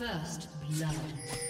First blood.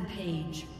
Rampage.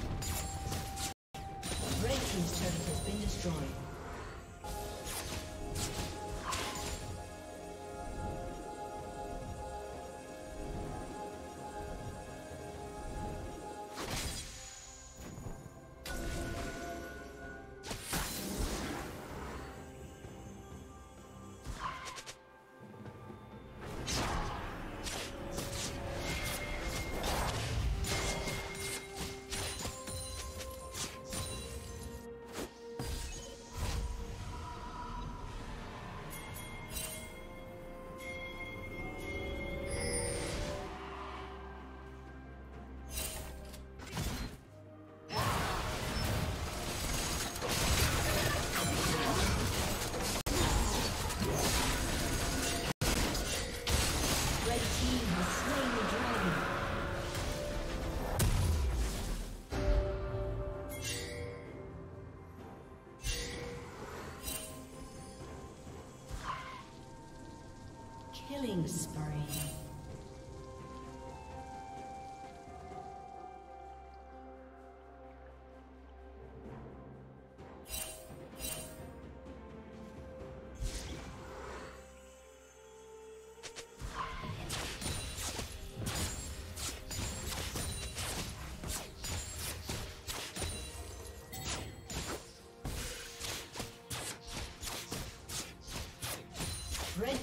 Killing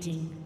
Dominating.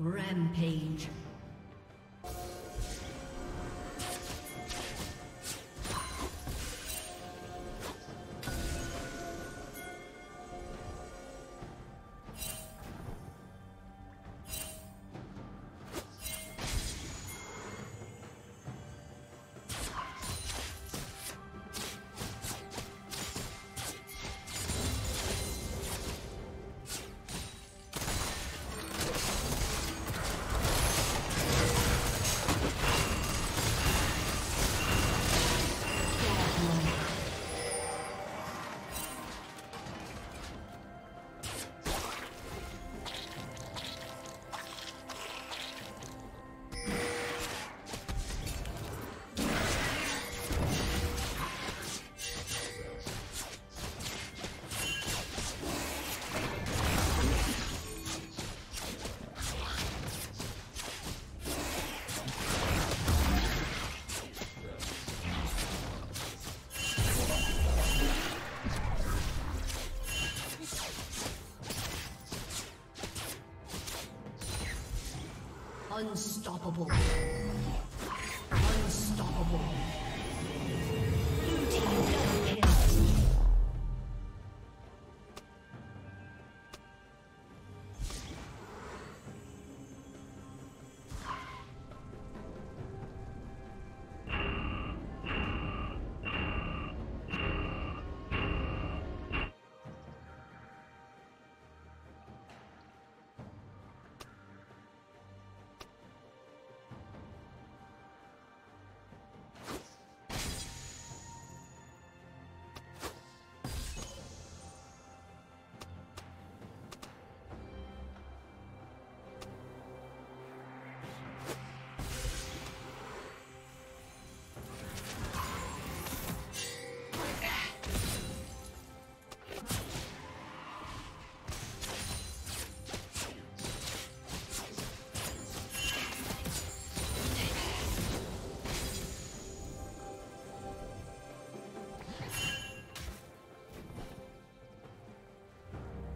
Rampage. Unstoppable.